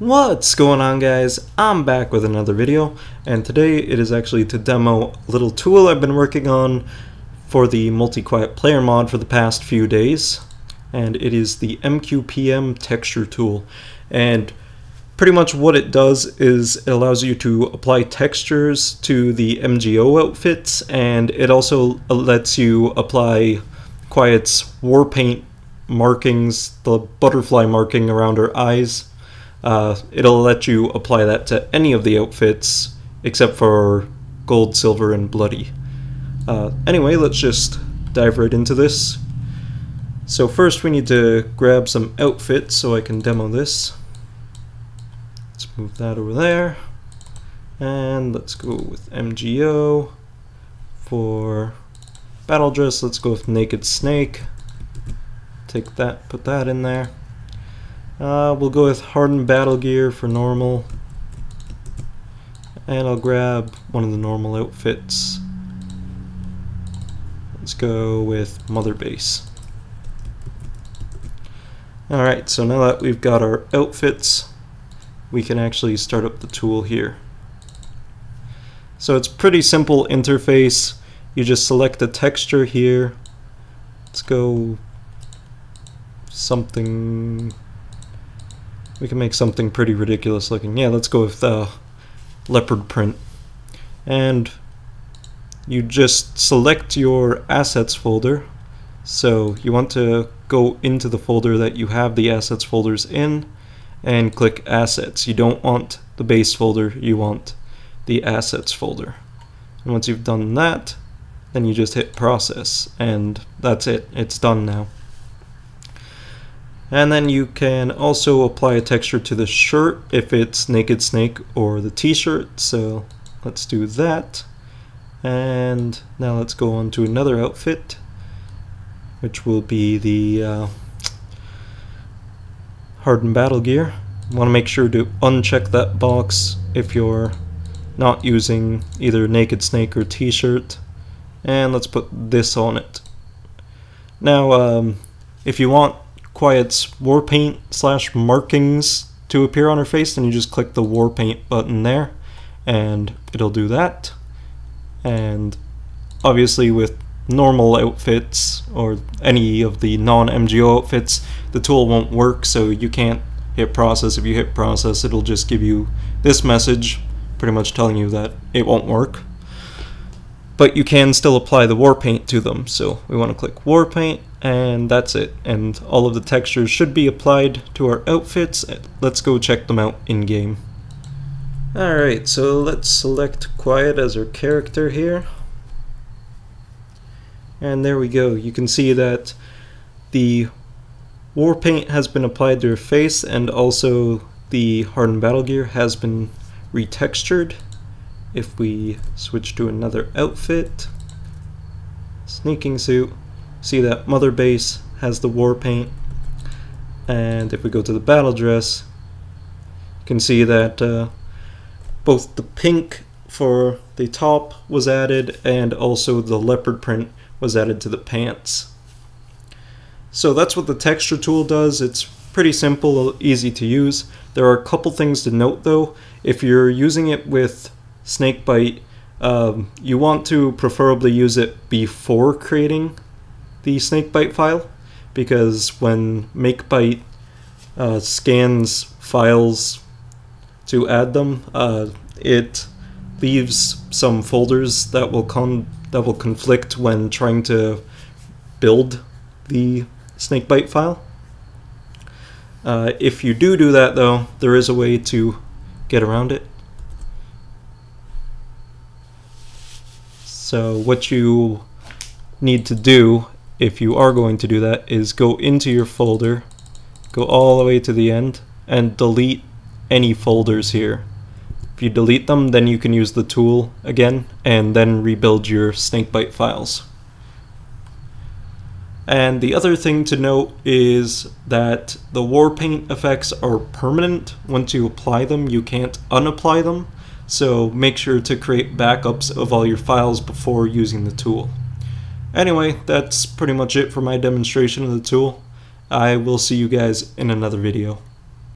What's going on guys? I'm back with another video and today it is actually to demo a little tool I've been working on for the multi-quiet player mod for the past few days and it is the MQPM texture tool and pretty much what it does is it allows you to apply textures to the MGO outfits and it also lets you apply Quiet's war paint markings, the butterfly marking around her eyes uh, it'll let you apply that to any of the outfits except for gold, silver, and bloody. Uh, anyway, let's just dive right into this. So first we need to grab some outfits so I can demo this. Let's move that over there. And let's go with MGO. For battle dress, let's go with Naked Snake. Take that, put that in there. Uh, we'll go with hardened battle gear for normal. And I'll grab one of the normal outfits. Let's go with mother base. Alright, so now that we've got our outfits, we can actually start up the tool here. So it's pretty simple interface. You just select the texture here. Let's go something we can make something pretty ridiculous looking. Yeah, let's go with the leopard print. And you just select your assets folder. So you want to go into the folder that you have the assets folders in and click assets. You don't want the base folder, you want the assets folder. And once you've done that, then you just hit process and that's it, it's done now. And then you can also apply a texture to the shirt if it's Naked Snake or the t-shirt. So let's do that. And now let's go on to another outfit, which will be the uh, Hardened Battle Gear. Want to make sure to uncheck that box if you're not using either Naked Snake or t-shirt. And let's put this on it. Now, um, if you want Quiet's war paint slash markings to appear on her face, then you just click the war paint button there and it'll do that. And obviously with normal outfits or any of the non-MGO outfits, the tool won't work so you can't hit process. If you hit process, it'll just give you this message pretty much telling you that it won't work. But you can still apply the war paint to them. So we want to click war paint and that's it. And all of the textures should be applied to our outfits. Uh, let's go check them out in game. Alright, so let's select Quiet as our character here. And there we go. You can see that the war paint has been applied to her face and also the hardened battle gear has been retextured. If we switch to another outfit, sneaking suit, see that mother base has the war paint. And if we go to the battle dress you can see that uh, both the pink for the top was added and also the leopard print was added to the pants. So that's what the texture tool does. It's pretty simple easy to use. There are a couple things to note though. If you're using it with snakebite um, you want to preferably use it before creating the snakebite file because when MakeBite uh, scans files to add them, uh, it leaves some folders that will con that will conflict when trying to build the snakebite file. Uh, if you do do that though, there is a way to get around it. So what you need to do if you are going to do that, is go into your folder, go all the way to the end, and delete any folders here. If you delete them, then you can use the tool again, and then rebuild your snakebite files. And the other thing to note is that the war paint effects are permanent. Once you apply them, you can't unapply them. So make sure to create backups of all your files before using the tool. Anyway, that's pretty much it for my demonstration of the tool. I will see you guys in another video.